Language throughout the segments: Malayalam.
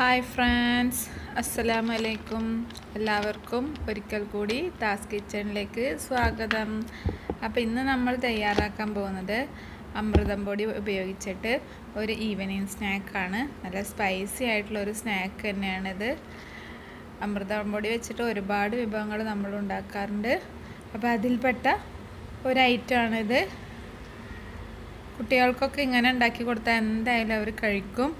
ഹായ് ഫ്രണ്ട്സ് അസ്സലാമു അലൈക്കും എല്ലാവർക്കും. ഒരിക്കൽ കൂടി താസ് കിച്ചണിലേക്ക് സ്വാഗതം. അപ്പോൾ ഇന്ന് നമ്മൾ തയ്യാറാക്കാൻ പോകുന്നത് അമൃതം പൊടി ഉപയോഗിച്ചിട്ട് ഒരു ഈവനിങ് സ്നാക്കാണ്. നല്ല സ്പൈസി ആയിട്ടുള്ള ഒരു സ്നാക്ക് തന്നെയാണിത്. അമൃതം പൊടി വെച്ചിട്ട് ഒരുപാട് വിഭവങ്ങൾ നമ്മൾ ഉണ്ടാക്കാറുണ്ട്. അപ്പോൾ അതിൽപ്പെട്ട ഒരു ഐറ്റമാണിത്. കുട്ടികൾക്കൊക്കെ ഇങ്ങനെ ഉണ്ടാക്കി കൊടുത്താൽ എന്തായാലും അവർ കഴിക്കും.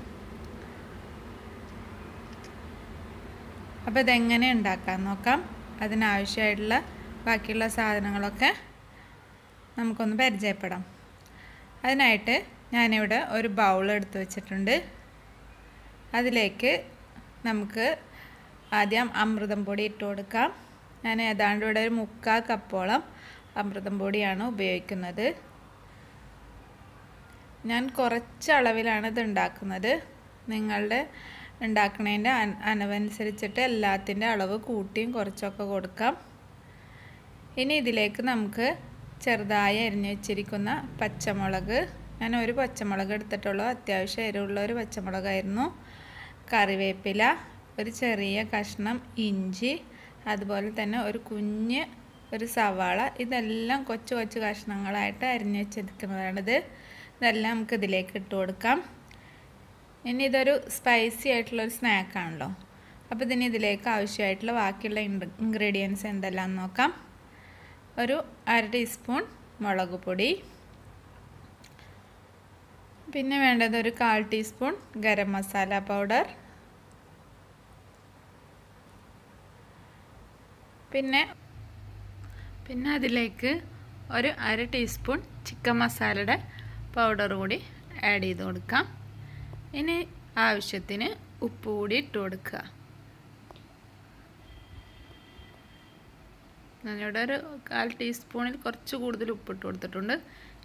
അപ്പോൾ ഇതെങ്ങനെ ഉണ്ടാക്കാൻ നോക്കാം. അതിനാവശ്യമായിട്ടുള്ള ബാക്കിയുള്ള സാധനങ്ങളൊക്കെ നമുക്കൊന്ന് പരിചയപ്പെടാം. അതിനായിട്ട് ഞാനിവിടെ ഒരു ബൗൾ എടുത്ത് വച്ചിട്ടുണ്ട്. അതിലേക്ക് നമുക്ക് ആദ്യം അമൃതം പൊടി ഇട്ട് കൊടുക്കാം. ഞാൻ ഏതാണ്ട് ഇവിടെ ഒരു മുക്കാൽ കപ്പോളം അമൃതം പൊടിയാണ് ഉപയോഗിക്കുന്നത്. ഞാൻ കുറച്ച് അളവിലാണ് ഇത് ഉണ്ടാക്കുന്നത്. നിങ്ങളുടെ ഉണ്ടാക്കുന്നതിന്റെ അനവനുസരിച്ചിട്ട് എല്ലാത്തിന്റെ അളവ് കൂട്ടിയും കുറച്ചൊക്കെ കൊടുക്കാം. ഇനി ഇതിലേക്ക് നമുക്ക് ചെറുതായി അരിഞ്ഞു വെച്ചിരിക്കുന്ന പച്ചമുളക് ഞാൻ ഒരു പച്ചമുളക് എടുത്തിട്ടുള്ളൂ അത്യാവശ്യം എരിവുള്ള ഒരു പച്ചമുളകായിരുന്നു. കറിവേപ്പില ഒരു ചെറിയ കഷ്ണം ഇഞ്ചി അതുപോലെ തന്നെ ഒരു കുഞ്ഞ് ഒരു സവാള ഇതെല്ലാം കൊച്ചു കൊച്ചു കഷ്ണങ്ങളായിട്ട് അരിഞ്ഞു വെച്ചിരിക്കുന്നതാണിത്. ഇതെല്ലാം നമുക്ക് ഇതിലേക്ക് ഇട്ട് കൊടുക്കാം. ഇനി ഇതൊരു സ്പൈസി ആയിട്ടുള്ളൊരു സ്നാക്കാണല്ലോ അപ്പോൾ ഇതിന് ഇതിലേക്ക് ആവശ്യമായിട്ടുള്ള ബാക്കിയുള്ള ഇൻഗ്രീഡിയൻസ് എന്തെല്ലാം നോക്കാം. ഒരു അര ടീസ്പൂൺ മുളക് പൊടി. പിന്നെ വേണ്ടത് ഒരു കാൽ ടീസ്പൂൺ ഗരം മസാല പൗഡർ പിന്നെ പിന്നെ അതിലേക്ക് ഒരു അര ടീസ്പൂൺ ചിക്കൻ മസാലയുടെ പൗഡർ കൂടി ആഡ് ചെയ്ത് കൊടുക്കാം. ഇനി ആവശ്യത്തിന് ഉപ്പ് കൂടി ഇട്ട് കൊടുക്കുക. ഞാനിവിടെ ഒരു കാൽ ടീസ്പൂണിൽ കുറച്ച് കൂടുതൽ ഉപ്പ് ഇട്ട് കൊടുത്തിട്ടുണ്ട്.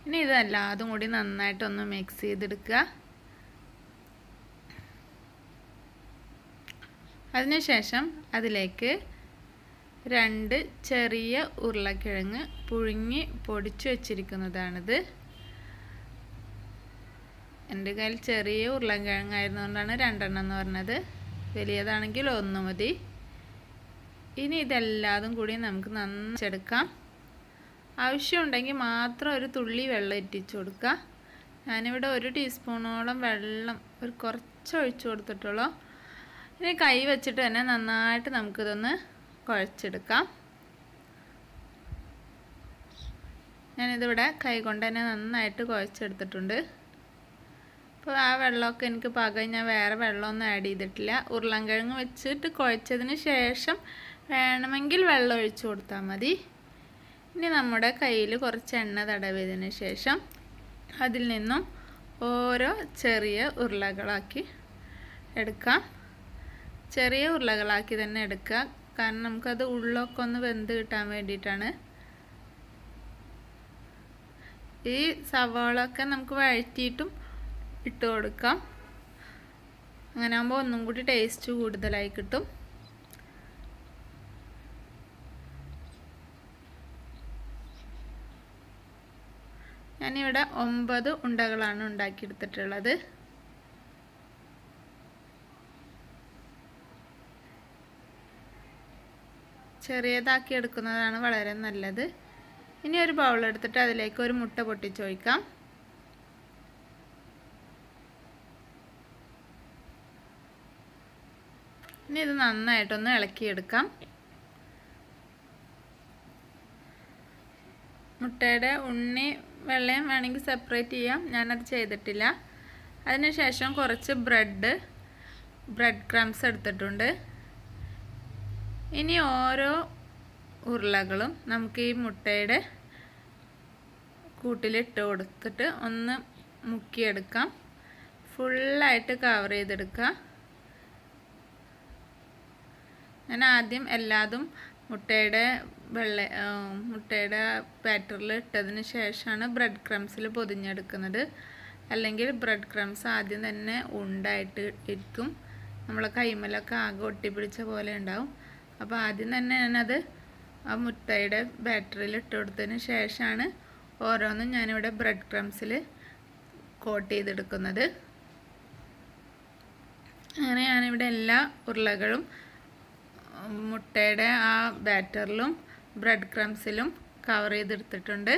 ഇനി ഇതെല്ലാതും കൂടി നന്നായിട്ടൊന്ന് മിക്സ് ചെയ്തെടുക്കുക. അതിനുശേഷം അതിലേക്ക് രണ്ട് ചെറിയ ഉരുളക്കിഴങ്ങ് പുഴുങ്ങി പൊടിച്ചു വച്ചിരിക്കുന്നതാണിത്. എന്റെ കയ്യിൽ ചെറിയ ഉരുളൻകിഴങ്ങായിരുന്നുകൊണ്ടാണ് രണ്ടെണ്ണം എന്ന് പറഞ്ഞത്. വലിയതാണെങ്കിൽ ഒന്ന് മതി. ഇനി ഇതെല്ലാതും കൂടി നമുക്ക് നന്നെടുക്കാം ആവശ്യമുണ്ടെങ്കിൽ മാത്രം ഒരു തുള്ളി വെള്ളം ഇറ്റിച്ചു കൊടുക്കുക. ഞാനിവിടെ ഒരു ടീസ്പൂണോളം വെള്ളം ഒരു കുറച്ച് ഒഴിച്ചു കൊടുത്തിട്ടുള്ളൂ. ഇനി കൈ വെച്ചിട്ട് തന്നെ നന്നായിട്ട് നമുക്കിതൊന്ന് കുഴച്ചെടുക്കാം. ഞാനിതിവിടെ കൈ കൊണ്ട് തന്നെ നന്നായിട്ട് കുഴച്ചെടുത്തിട്ടുണ്ട്. അപ്പോൾ ആ വെള്ളമൊക്കെ എനിക്ക് പാകം ഞാൻ വേറെ വെള്ളമൊന്നും ആഡ് ചെയ്തിട്ടില്ല. ഉരുളൻകിഴങ്ങ് വെച്ചിട്ട് കുഴച്ചതിന് ശേഷം വേണമെങ്കിൽ വെള്ളം ഒഴിച്ചു കൊടുത്താൽ മതി. ഇനി നമ്മുടെ കയ്യിൽ കുറച്ച് എണ്ണ തടവിയതിന് ശേഷം അതിൽ നിന്നും ഓരോ ചെറിയ ഉരുളകളാക്കി എടുക്കാം. ചെറിയ ഉരുളകളാക്കി തന്നെ എടുക്കുക. കാരണം നമുക്കത് ഉള്ളൊക്കെ ഒന്ന് വെന്ത് കിട്ടാൻ വേണ്ടിയിട്ടാണ്. ഈ സവാളൊക്കെ നമുക്ക് വഴറ്റിയിട്ടും ഇട്ട് കൊടുക്കാം. അങ്ങനെ ആകുമ്പോൾ ഒന്നും കൂടി ടേസ്റ്റ് കൂടുതലായി കിട്ടും. ഞാനിവിടെ ഒമ്പത് ഉണ്ടകളാണ് ഉണ്ടാക്കിയെടുത്തിട്ടുള്ളത്. ചെറിയതാക്കി എടുക്കുന്നതാണ് വളരെ നല്ലത്. ഇനി ഒരു ബൗൾ എടുത്തിട്ട് അതിലേക്ക് ഒരു മുട്ട പൊട്ടിച്ചൊഴിക്കാം. ഇനി ഇത് നന്നായിട്ടൊന്ന് ഇളക്കിയെടുക്കാം. മുട്ടയുടെ ഉണ്ണി വെള്ളയും വേണമെങ്കിൽ സെപ്പറേറ്റ് ചെയ്യാം. ഞാനത് ചെയ്തിട്ടില്ല. അതിനുശേഷം കുറച്ച് ബ്രെഡ് ബ്രെഡ് ക്രംസ് എടുത്തിട്ടുണ്ട്. ഇനി ഓരോ ഉരുളകളും നമുക്ക് ഈ മുട്ടയുടെ കൂട്ടിലിട്ട് കൊടുത്തിട്ട് ഒന്ന് മുക്കിയെടുക്കാം. ഫുള്ളായിട്ട് കവർ ചെയ്തെടുക്കുക ഞാൻ ആദ്യം എല്ലാതും മുട്ടയുടെ വെള്ള മുട്ടയുടെ ബാറ്ററിൽ ഇട്ടതിന് ശേഷമാണ് ബ്രെഡ് ക്രംസിൽ പൊതിഞ്ഞെടുക്കുന്നത്. അല്ലെങ്കിൽ ബ്രെഡ് ക്രംസ് ആദ്യം തന്നെ ഉണ്ടായിട്ട് ഇരിക്കും. നമ്മളെ കൈമലൊക്കെ ആകെ ഒട്ടിപ്പിടിച്ച പോലെ ഉണ്ടാവും. അപ്പോൾ ആദ്യം തന്നെ ഞാനത് ആ മുട്ടയുടെ ബാറ്ററിയിൽ ഇട്ട് കൊടുത്തതിന് ശേഷമാണ് ഓരോന്നും ഞാനിവിടെ ബ്രെഡ് ക്രംസിൽ കോട്ട് ചെയ്തെടുക്കുന്നത്. അങ്ങനെ ഞാനിവിടെ എല്ലാ ഉരുളകളും മുട്ടയുടെ ആ ബാറ്ററിലും ബ്രെഡ് ക്രംസിലും കവർ ചെയ്തെടുത്തിട്ടുണ്ട്.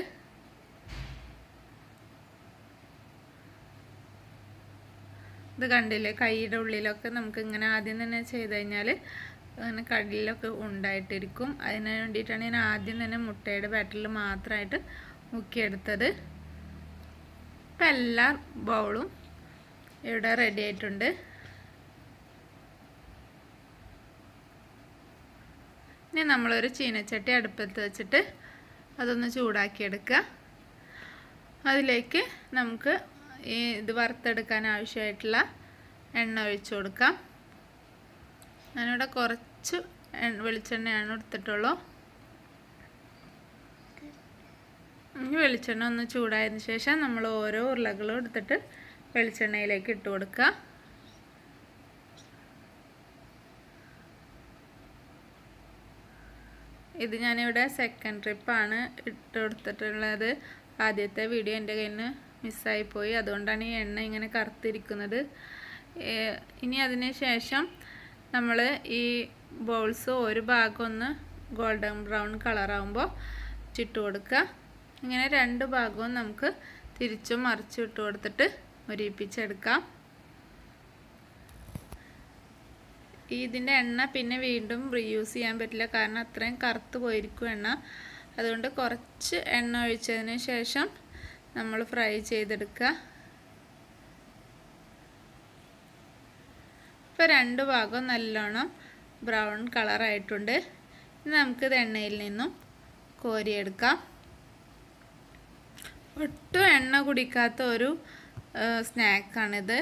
ഇത് കണ്ടില്ലേ? കൈയുടെ ഉള്ളിലൊക്കെ നമുക്ക് ഇങ്ങനെ ആദ്യം തന്നെ ചെയ്ത് കഴിഞ്ഞാൽ അങ്ങനെ കടലിലൊക്കെ ഉണ്ടായിട്ടിരിക്കും. അതിന് വേണ്ടിയിട്ടാണ് ഞാൻ ആദ്യം തന്നെ മുട്ടയുടെ ബാറ്ററിൽ മാത്രമായിട്ട് മുക്കിയെടുത്തത്. ഇപ്പം എല്ലാ ബൗളും ഇവിടെ റെഡി ആയിട്ടുണ്ട്. ഇനി നമ്മളൊരു ചീനച്ചട്ടി അടുപ്പത്ത് വെച്ചിട്ട് അതൊന്ന് ചൂടാക്കിയെടുക്കുക. അതിലേക്ക് നമുക്ക് ഈ ഇത് വറുത്തെടുക്കാൻ ആവശ്യമായിട്ടുള്ള എണ്ണ ഒഴിച്ചു കൊടുക്കാം. ഞാനിവിടെ കുറച്ച് വെളിച്ചെണ്ണയാണ് എടുത്തിട്ടുള്ളൂ. വെളിച്ചെണ്ണ ഒന്ന് ചൂടായതിന് ശേഷം നമ്മൾ ഓരോ ഉരുളകളും എടുത്തിട്ട് വെളിച്ചെണ്ണയിലേക്ക് ഇട്ട് കൊടുക്കുക. ഇത് ഞാനിവിടെ സെക്കൻഡ് ട്രിപ്പാണ് ഇട്ട് കൊടുത്തിട്ടുള്ളത് ആദ്യത്തെ വീഡിയോ എന്റെ കയ്യിൽ നിന്ന് മിസ്സായിപ്പോയി അതുകൊണ്ടാണ് ഈ എണ്ണ ഇങ്ങനെ കറുത്തിരിക്കുന്നത്. ഇനി അതിന് ശേഷം നമ്മൾ ഈ ബോൾസ് ഒരു ഭാഗം ഒന്ന് ഗോൾഡൻ ബ്രൗൺ കളറാകുമ്പോൾ ചിട്ട് കൊടുക്കുക. ഇങ്ങനെ രണ്ട് ഭാഗവും നമുക്ക് തിരിച്ചും ഇട്ട് കൊടുത്തിട്ട് മുരിപ്പിച്ചെടുക്കാം ഈ ഇതിന്റെ എണ്ണ പിന്നെ വീണ്ടും റീയൂസ് ചെയ്യാൻ പറ്റില്ല. കാരണം അത്രയും കറുത്ത് പോയിരിക്കും എണ്ണ. അതുകൊണ്ട് കുറച്ച് എണ്ണ ഒഴിച്ചതിന് ശേഷം നമ്മൾ ഫ്രൈ ചെയ്തെടുക്കുക. ഇപ്പോൾ രണ്ട് ഭാഗം നല്ലോണം ബ്രൗൺ കളറായിട്ടുണ്ട് ഇനി നമുക്കിത് എണ്ണയിൽ നിന്നും കോരിയെടുക്കാം. ഒട്ടും എണ്ണ കുടിക്കാത്ത ഒരു സ്നാക്കാണിത്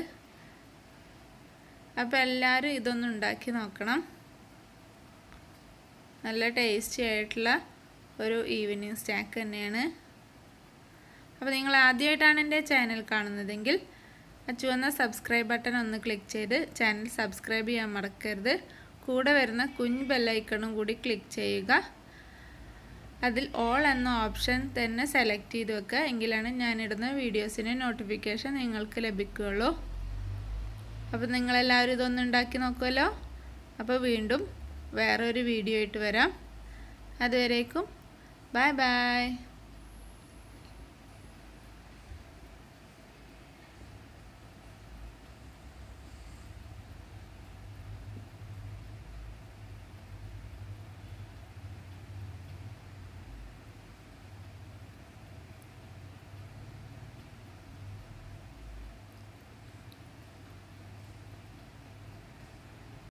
അപ്പോൾ എല്ലാവരും ഇതൊന്ന് ഉണ്ടാക്കി നോക്കണം. നല്ല ടേസ്റ്റി ആയിട്ടുള്ള ഒരു ഈവനിങ് സ്നാക്ക് തന്നെയാണ്. അപ്പോൾ നിങ്ങൾ ആദ്യമായിട്ടാണ് എന്റെ ചാനൽ കാണുന്നതെങ്കിൽ ആ ചുവന്ന സബ്സ്ക്രൈബ് ബട്ടൺ ഒന്ന് ക്ലിക്ക് ചെയ്ത് ചാനൽ സബ്സ്ക്രൈബ് ചെയ്യാൻ മറക്കരുത്. കൂടെ വരുന്ന കുഞ്ഞ് ബെല്ലൈക്കണും കൂടി ക്ലിക്ക് ചെയ്യുക. അതിൽ ഓൾ എന്ന ഓപ്ഷൻ തന്നെ സെലക്ട് ചെയ്ത് വെക്കുക. എങ്കിലാണ് ഞാനിടുന്ന വീഡിയോസിന് നോട്ടിഫിക്കേഷൻ നിങ്ങൾക്ക് ലഭിക്കുകയുള്ളൂ. അപ്പോൾ നിങ്ങളെല്ലാവരും ഇതൊന്നും ഉണ്ടാക്കി നോക്കുമല്ലോ. അപ്പോൾ വീണ്ടും വേറൊരു വീഡിയോ ആയിട്ട് വരാം. അതുവരേക്കും ബായ് ബൈ